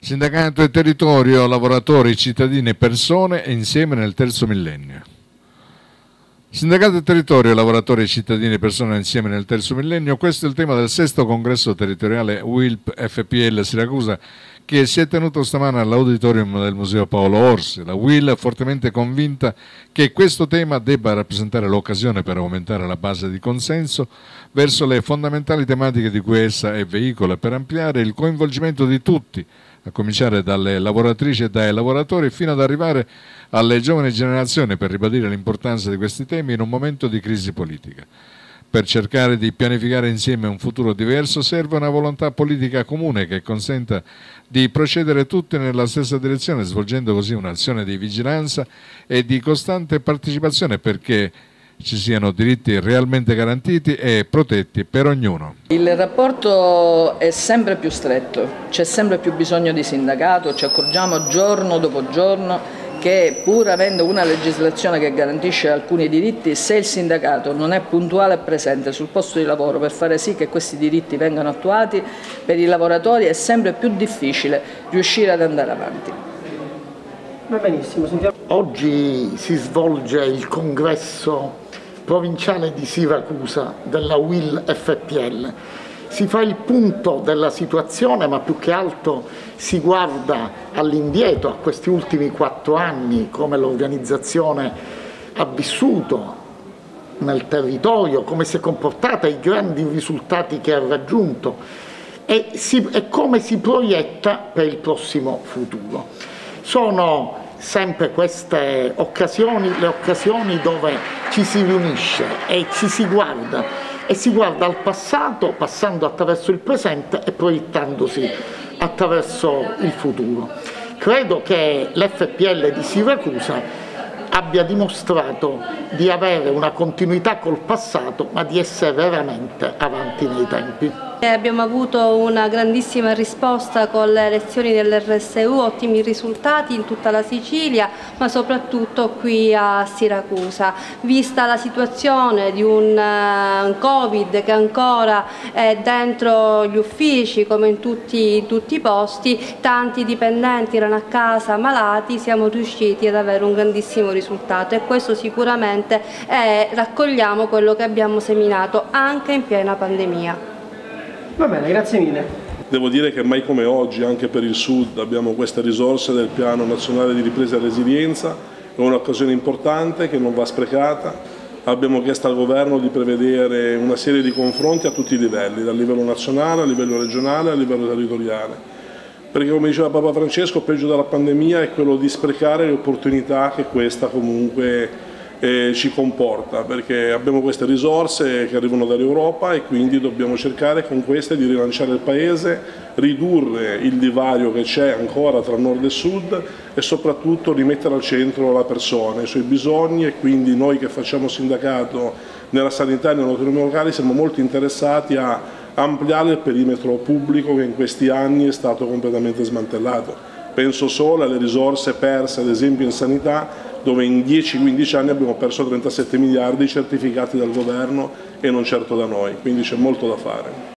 Sindacato e territorio, lavoratori, cittadini e persone insieme nel terzo millennio. Sindacato e territorio, lavoratori, cittadini e persone insieme nel terzo millennio, questo è il tema del sesto congresso territoriale WILP FPL Siracusa che si è tenuto stamane all'auditorium del Museo Paolo Orsi. La WIL è fortemente convinta che questo tema debba rappresentare l'occasione per aumentare la base di consenso verso le fondamentali tematiche di cui essa è veicolo e per ampliare il coinvolgimento di tutti, a cominciare dalle lavoratrici e dai lavoratori fino ad arrivare alle giovani generazioni per ribadire l'importanza di questi temi in un momento di crisi politica. Per cercare di pianificare insieme un futuro diverso serve una volontà politica comune che consenta di procedere tutti nella stessa direzione, svolgendo così un'azione di vigilanza e di costante partecipazione perché ci siano diritti realmente garantiti e protetti per ognuno. Il rapporto è sempre più stretto, c'è sempre più bisogno di sindacato, ci accorgiamo giorno dopo giorno che pur avendo una legislazione che garantisce alcuni diritti, se il sindacato non è puntuale e presente sul posto di lavoro per fare sì che questi diritti vengano attuati, per i lavoratori è sempre più difficile riuscire ad andare avanti. Va benissimo. Sentiamo. Oggi si svolge il congresso provinciale di Siracusa della WIL FPL si fa il punto della situazione ma più che altro si guarda all'indietro a questi ultimi quattro anni come l'organizzazione ha vissuto nel territorio, come si è comportata, i grandi risultati che ha raggiunto e, si, e come si proietta per il prossimo futuro. Sono sempre queste occasioni, le occasioni dove ci si riunisce e ci si guarda e si guarda al passato passando attraverso il presente e proiettandosi attraverso il futuro. Credo che l'FPL di Siracusa abbia dimostrato di avere una continuità col passato ma di essere veramente avanti nei tempi. Abbiamo avuto una grandissima risposta con le elezioni dell'RSU, ottimi risultati in tutta la Sicilia, ma soprattutto qui a Siracusa. Vista la situazione di un uh, Covid che ancora è dentro gli uffici, come in tutti, in tutti i posti, tanti dipendenti erano a casa malati, siamo riusciti ad avere un grandissimo risultato e questo sicuramente è, raccogliamo quello che abbiamo seminato anche in piena pandemia. Va bene, grazie mille. Devo dire che mai come oggi anche per il Sud abbiamo queste risorse del Piano Nazionale di Ripresa e Resilienza, è un'occasione importante che non va sprecata. Abbiamo chiesto al Governo di prevedere una serie di confronti a tutti i livelli, dal livello nazionale, a livello regionale, a livello territoriale. Perché come diceva Papa Francesco, peggio della pandemia è quello di sprecare le opportunità che questa comunque eh, ci comporta perché abbiamo queste risorse che arrivano dall'Europa e quindi dobbiamo cercare con queste di rilanciare il Paese, ridurre il divario che c'è ancora tra nord e sud e soprattutto rimettere al centro la persona, i suoi bisogni e quindi noi che facciamo sindacato nella sanità e nell'autonomia locale siamo molto interessati a ampliare il perimetro pubblico che in questi anni è stato completamente smantellato. Penso solo alle risorse perse ad esempio in sanità dove in 10-15 anni abbiamo perso 37 miliardi certificati dal governo e non certo da noi, quindi c'è molto da fare.